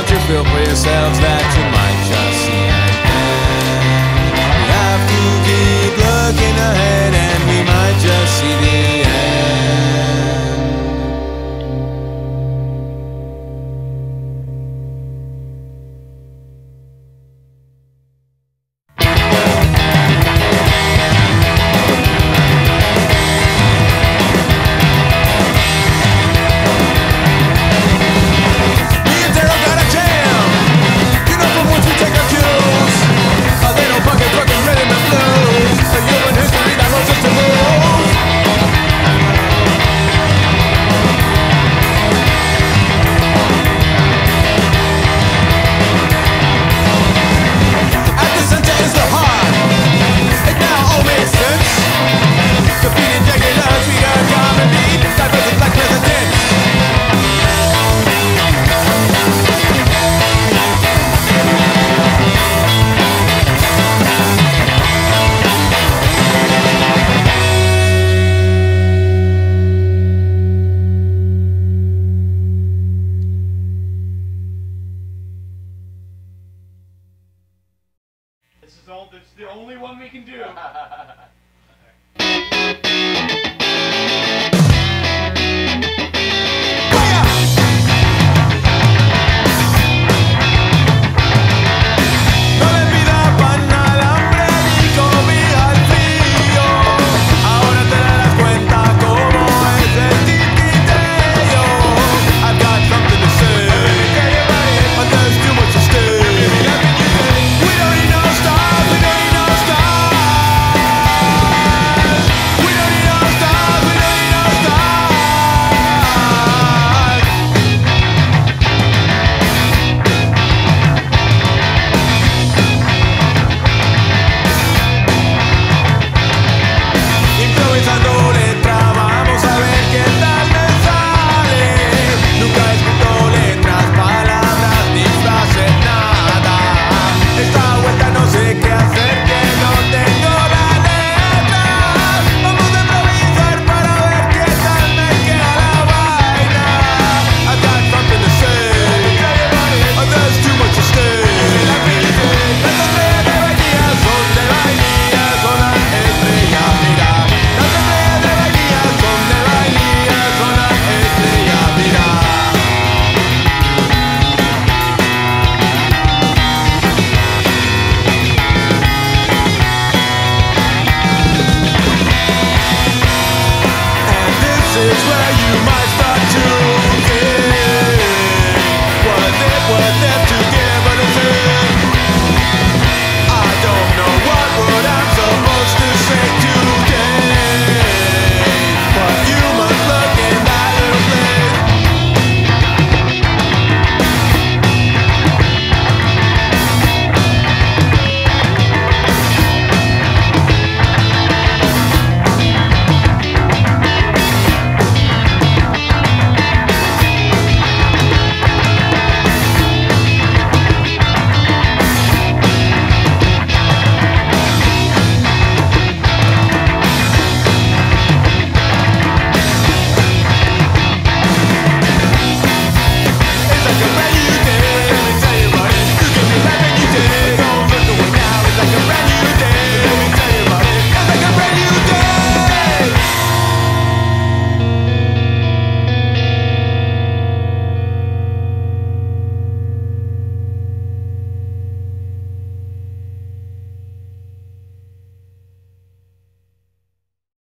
Don't you feel for yourselves that you might? Is all. This the only one we can do.